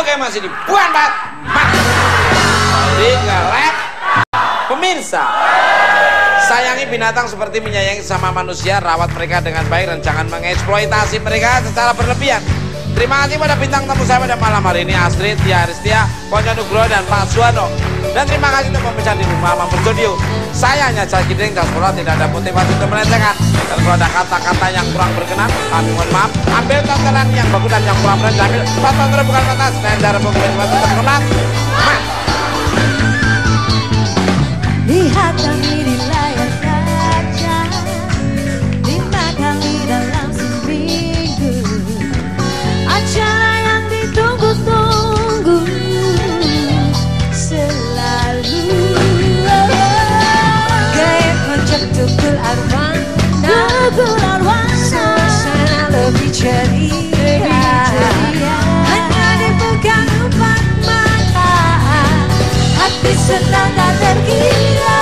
masih di Buan Bat ngelek Pemirsa Sayangi binatang seperti menyayangi sama manusia Rawat mereka dengan baik dan jangan mengeksploitasi mereka secara berlebihan Terima kasih pada bintang tamu saya pada malam hari ini Astrid, Tia Aristia, Ponco Nugroho dan Pak Suwano Dan terima kasih untuk pemirsa di rumah Mampu Studio. Saya hanya Deng dan Sekolah tidak ada motivasi untuk melecehkan. Dan kalau ada kata-kata yang kurang berkenan Kami mohon maaf. Ambil tontonan yang bagus dan yang kurang berkenan Ambil tontonan bukan kata Dan darah bukan kata terkenal Dice la energía